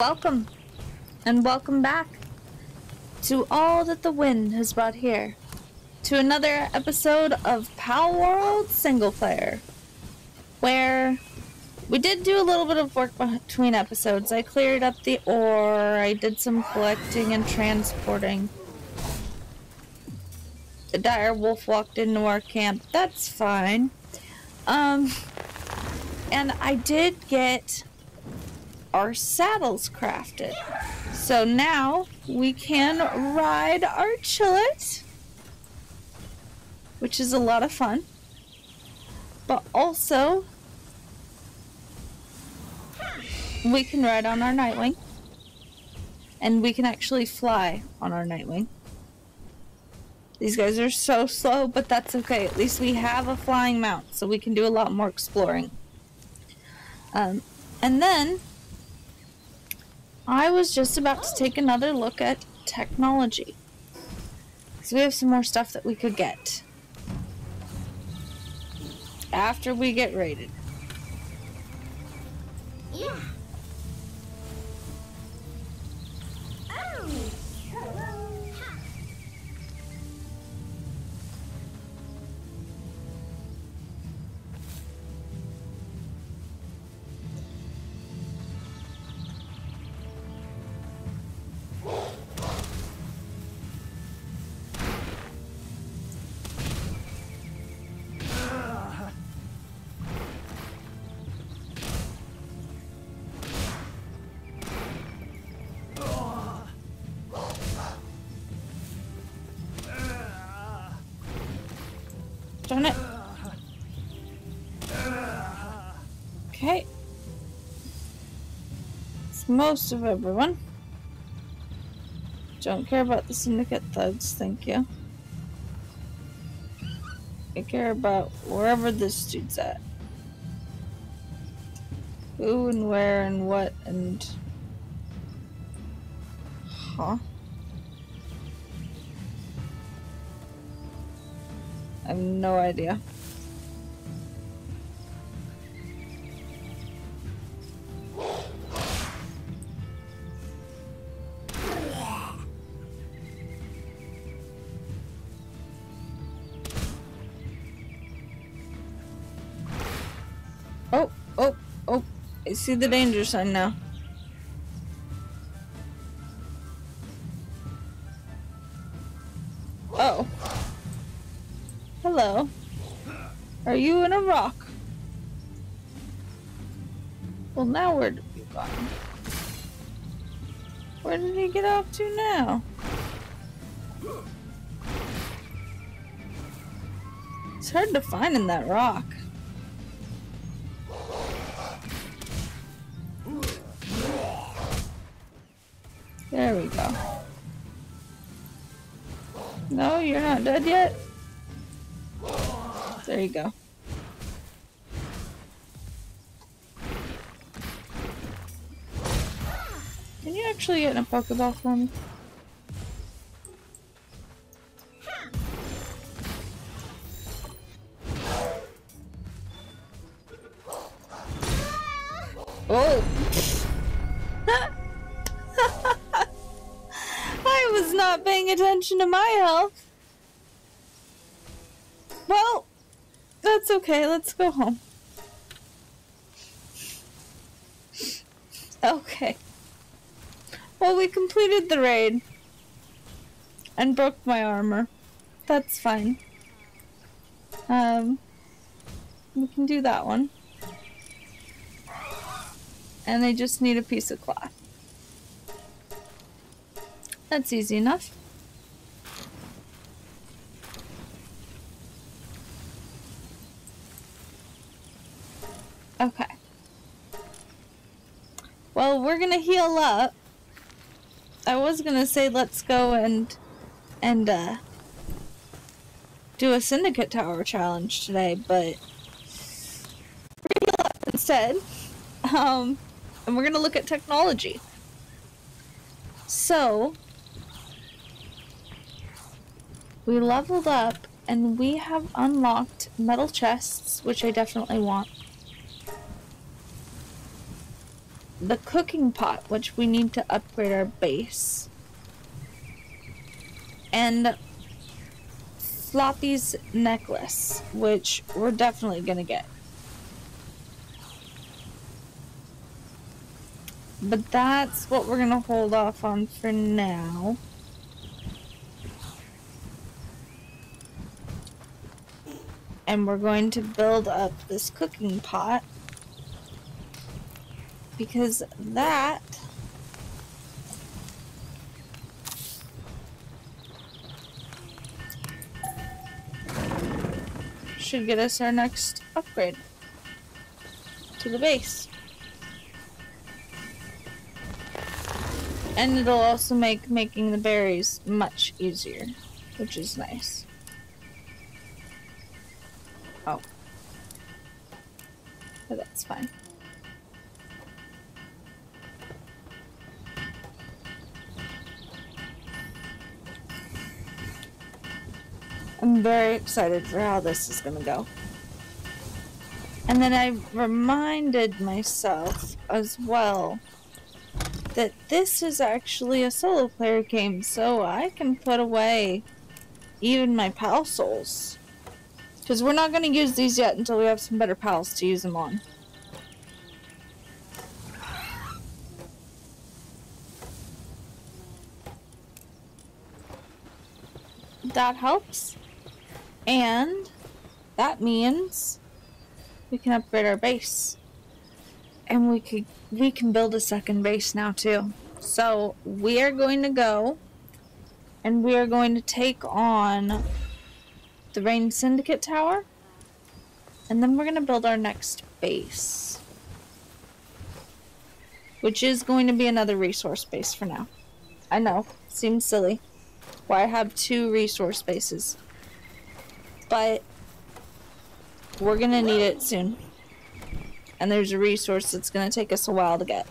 Welcome, and welcome back to all that the wind has brought here, to another episode of Palworld Single Player, where we did do a little bit of work between episodes. I cleared up the ore, I did some collecting and transporting. The dire wolf walked into our camp. That's fine. Um, and I did get our saddles crafted. So now we can ride our chillet, which is a lot of fun. But also, we can ride on our Nitewing. And we can actually fly on our Nitewing. These guys are so slow, but that's okay. At least we have a flying mount, so we can do a lot more exploring. Um, and then I was just about to take another look at technology. Because we have some more stuff that we could get. After we get raided. Yeah. Most of everyone. Don't care about the syndicate thugs, thank you. I care about wherever this dude's at. Who and where and what and... Huh? I have no idea. I see the danger sign now. Oh. Hello. Are you in a rock? Well, now where did you go? Where did he get off to now? It's hard to find in that rock. There we go. No, you're not dead yet? There you go. Can you actually get in a Pokeball for me? Attention to my health. Well, that's okay. Let's go home. Okay. Well, we completed the raid. And broke my armor. That's fine. Um, we can do that one. And they just need a piece of cloth. That's easy enough. Okay. Well, we're gonna heal up. I was gonna say let's go and and uh do a syndicate tower challenge today, but we're heal up instead. Um and we're gonna look at technology. So we leveled up and we have unlocked metal chests, which I definitely want. The cooking pot, which we need to upgrade our base. And Flopie's necklace, which we're definitely gonna get. But that's what we're gonna hold off on for now. And we're going to build up this cooking pot because that should get us our next upgrade to the base. And it'll also make making the berries much easier, which is nice. Oh. But that's fine. Very excited for how this is going to go. And then I reminded myself as well that this is actually a solo player game, so I can put away even my pal souls. Because we're not going to use these yet until we have some better pals to use them on. That helps. And that means we can upgrade our base. And we could we can build a second base now too. So we are going to go and we are going to take on the Rayne Syndicate Tower. And then we're going to build our next base. Which is going to be another resource base for now. I know, seems silly. Why I have two resource bases but we're gonna need it soon. And there's a resource that's gonna take us a while to get.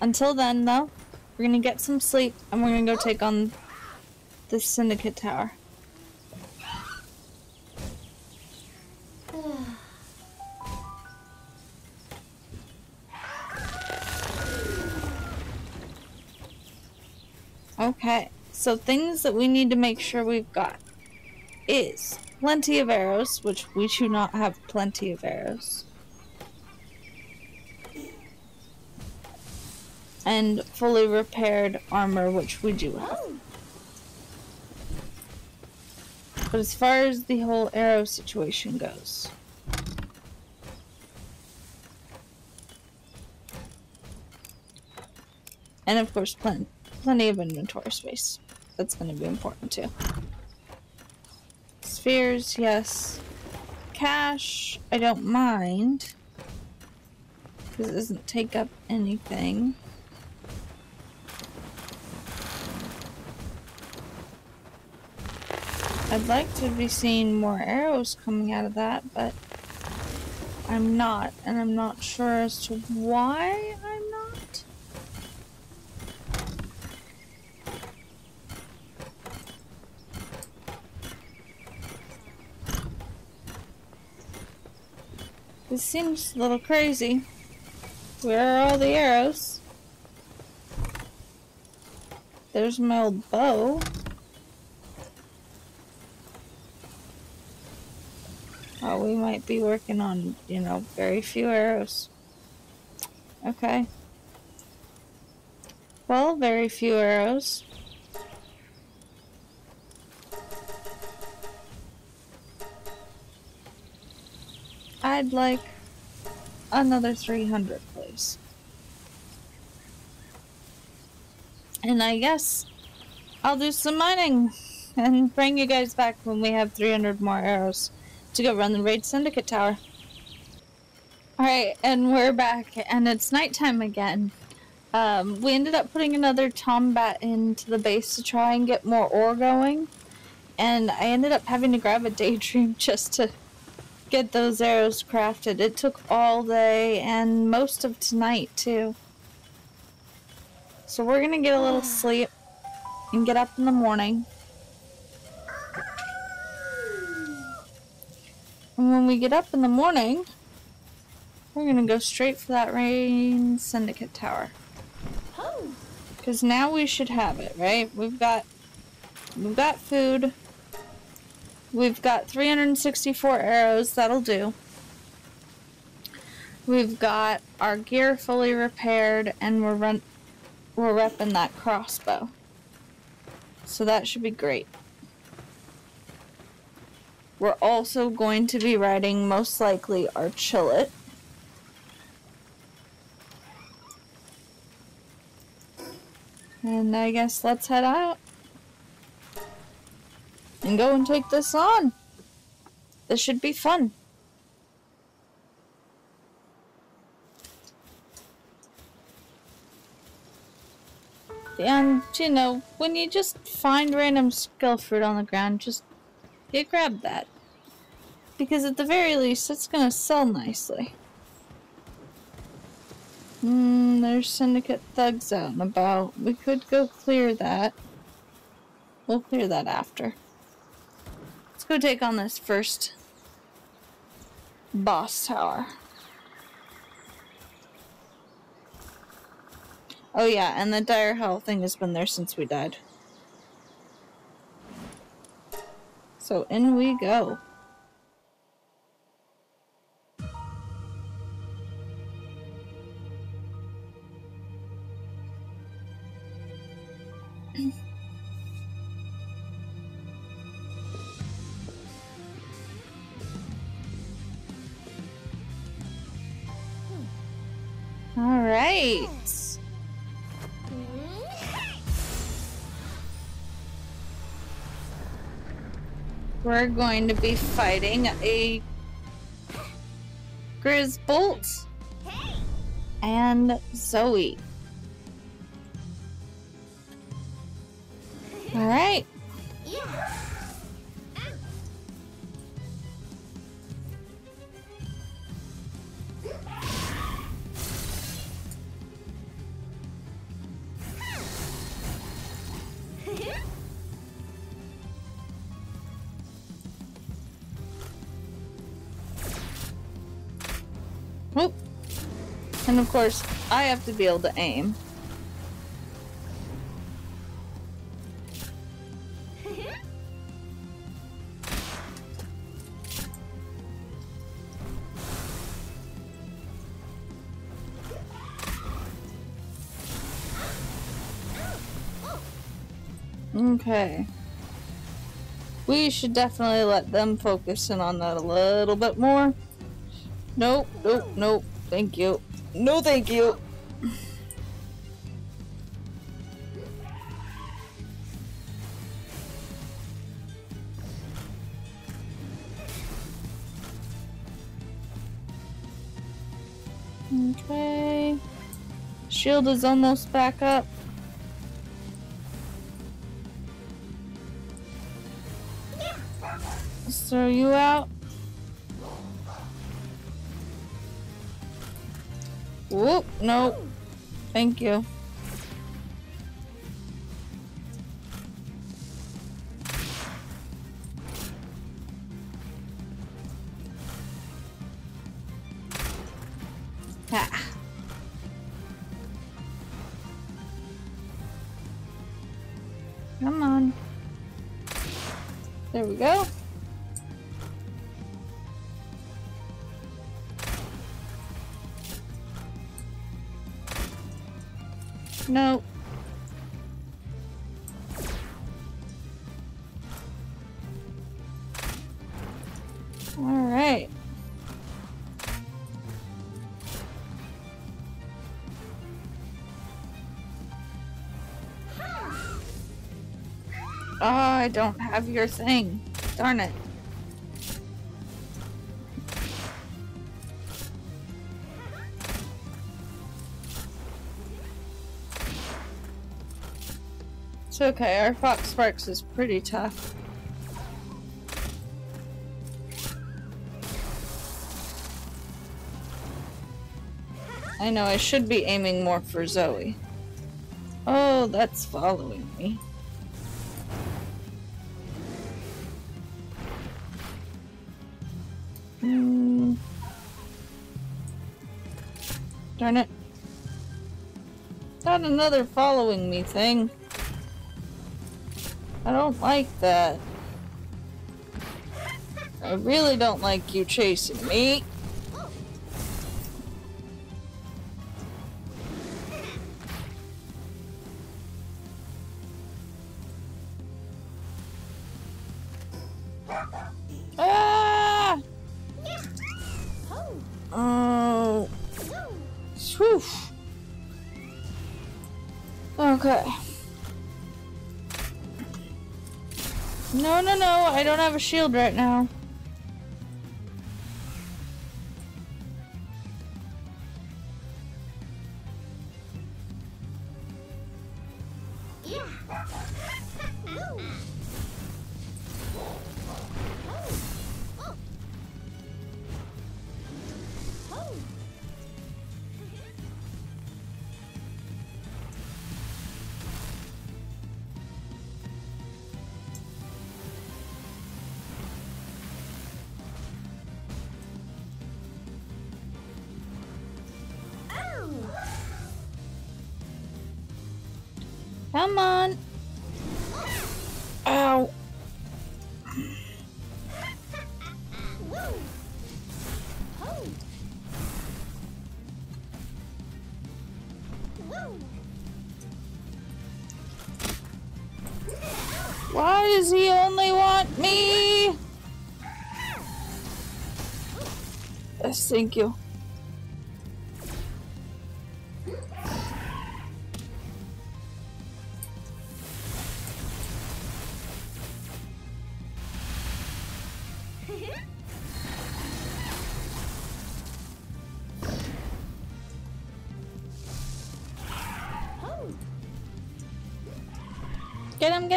Until then, though, we're gonna get some sleep and we're gonna go take on the Syndicate Tower. Okay. So things that we need to make sure we've got is plenty of arrows, which we do not have plenty of arrows. And fully repaired armor, which we do have. Oh. But as far as the whole arrow situation goes, and of course, plen plenty of inventory space that's going to be important too. Spheres, yes. Cash, I don't mind. Because it doesn't take up anything. I'd like to be seeing more arrows coming out of that, but I'm not, and I'm not sure as to why This seems a little crazy. Where are all the arrows? There's my old bow. Oh, we might be working on, you know, very few arrows. Okay. Well, very few arrows. I'd like another 300, please. And I guess I'll do some mining and bring you guys back when we have 300 more arrows to go run the Raid Syndicate Tower. Alright, and we're back, and it's nighttime again. Um, we ended up putting another Tombat into the base to try and get more ore going, and I ended up having to grab a Daedream just to get those arrows crafted. It took all day and most of tonight too. So we're gonna get a little sleep and get up in the morning. And when we get up in the morning, We're gonna go straight for that Rayne syndicate tower. Oh. Because now we should have it, right? We've got we've got food. We've got 364 arrows, that'll do. We've got our gear fully repaired and we're run we're repping that crossbow. So that should be great. We're also going to be riding most likely our Chillet. And I guess let's head out. And go and take this on. This should be fun. And, you know, when you just find random skill fruit on the ground, just, you grab that. Because at the very least, it's gonna sell nicely. Hmm, there's syndicate thugs out and about. We could go clear that. We'll clear that after. Go take on this first boss tower. Oh yeah, and the dire hell thing has been there since we died. So in we go. We're going to be fighting a Grizzbolt and Zoe. All right. Whoop. And of course, I have to be able to aim. Okay. We should definitely let them focus in on that a little bit more. Nope, nope, nope. Thank you. No, thank you. Okay. Shield is almost back up. Throw you out. Whoop, no. Thank you. All right. Oh, I don't have your thing. Darn it. It's okay, our Foxparks is pretty tough. I know, I should be aiming more for Zoe. Oh, that's following me. Hmm. Darn it. Not another following me thing. I don't like that. I really don't like you chasing me. Don't have a shield right now. Come on. Ow. Why does he only want me? Yes, thank you.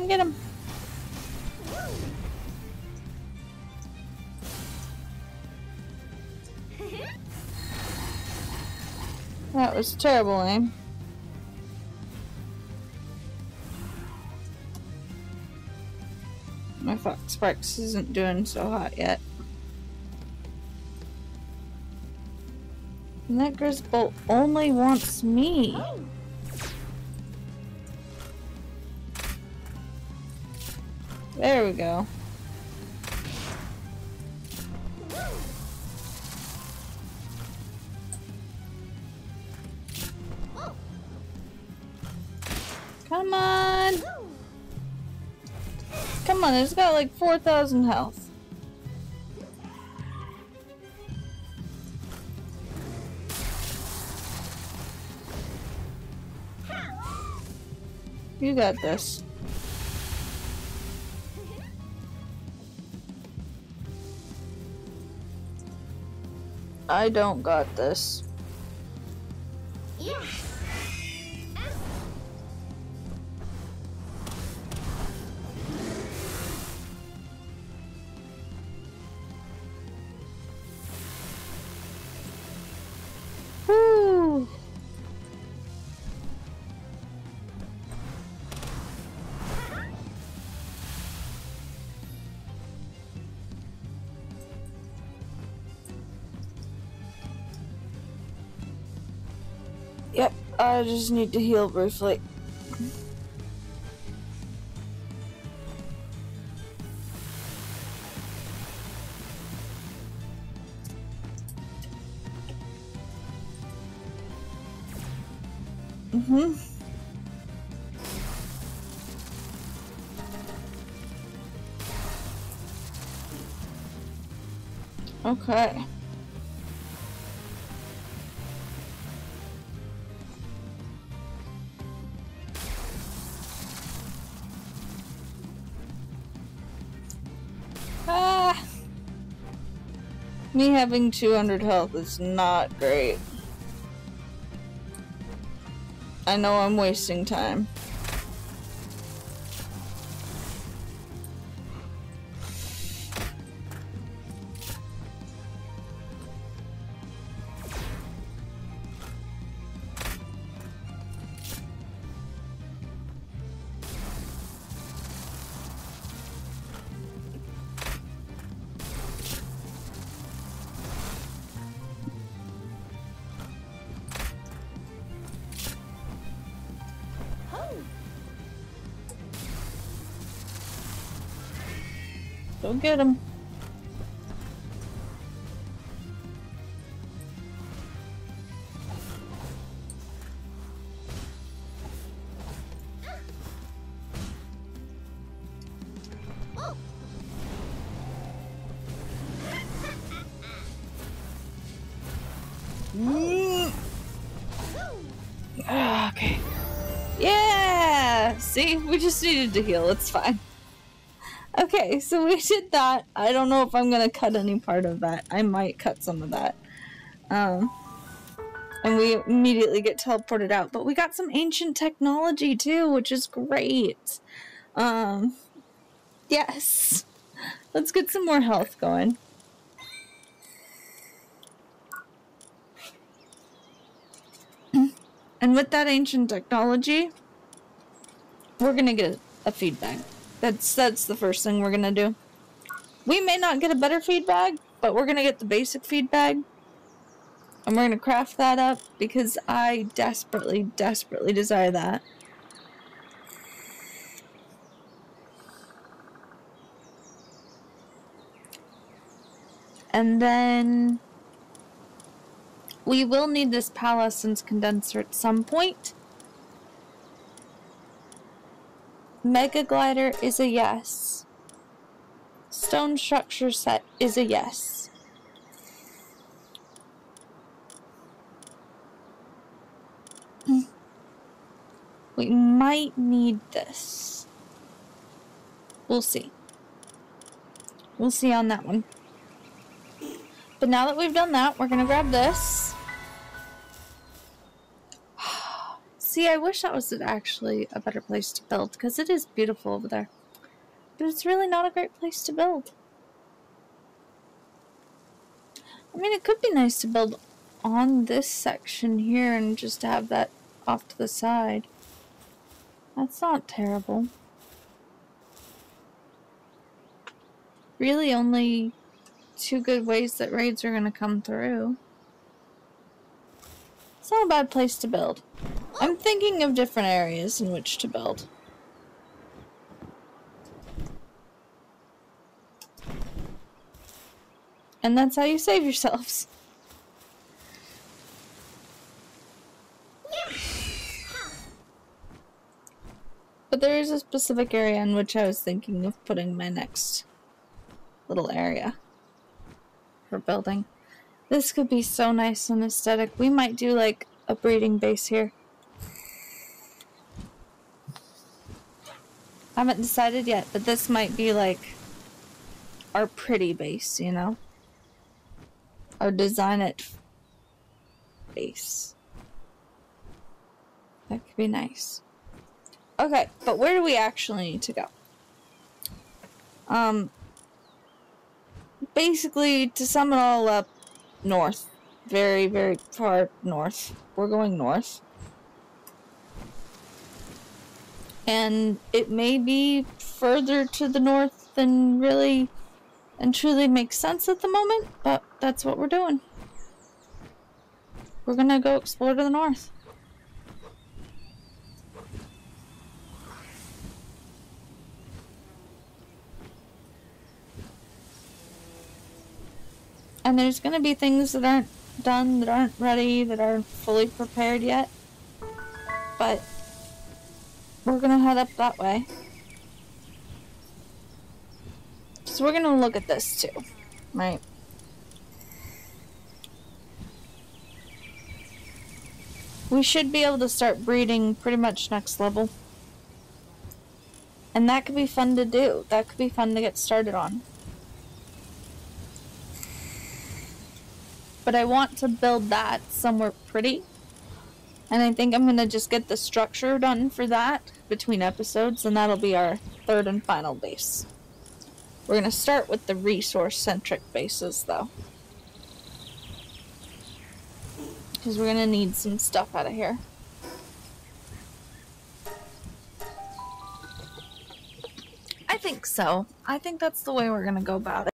Him, get him. That was terrible aim. My Fox Sparks isn't doing so hot yet. And that Grizzbolt only wants me. There we go. Come on! Come on, it's got like 4,000 health. You got this. I don't got this. Whew. I just need to heal briefly. Mm-hmm. Okay. Me having 200 health is not great. I know I'm wasting time. Get him. Ah, okay. Yeah! See? We just needed to heal. It's fine. Okay, so we did that. I don't know if I'm gonna cut any part of that. I might cut some of that. Um, and we immediately get teleported out. But we got some ancient technology too, which is great. Um, yes. Let's get some more health going. And with that ancient technology, we're gonna get a feed bag. That's that's the first thing we're gonna do. We may not get a better feed bag, but we're gonna get the basic feed bag. And we're gonna craft that up because I desperately, desperately desire that. And then we will need this Paloessence condenser at some point. Mega Glider is a yes. Stone structure set is a yes. Hmm. We might need this. We'll see. We'll see on that one. But now that we've done that, we're gonna grab this. See, I wish that was actually a better place to build, because it is beautiful over there. But it's really not a great place to build. I mean, it could be nice to build on this section here and just have that off to the side. That's not terrible. Really only two good ways that raids are going to come through. It's not a bad place to build. I'm thinking of different areas in which to build. And that's how you save yourselves. But there is a specific area in which I was thinking of putting my next little area for building. This could be so nice and aesthetic. We might do like a breeding base here. I haven't decided yet, but this might be like our pretty base, you know? Our design it base. That could be nice. Okay, but where do we actually need to go? Um, basically, to sum it all up, north. Very, very far north. We're going north. And it may be further to the north than really and truly makes sense at the moment, but that's what we're doing. We're gonna go explore to the north. And there's going to be things that aren't done, that aren't ready, that aren't fully prepared yet. But we're going to head up that way. So we're going to look at this too, right? We should be able to start breeding pretty much next level. And that could be fun to do. That could be fun to get started on. But I want to build that somewhere pretty. And I think I'm going to just get the structure done for that between episodes, and that'll be our third and final base. We're going to start with the resource-centric bases, though. Because we're going to need some stuff out of here. I think so. I think that's the way we're going to go about it.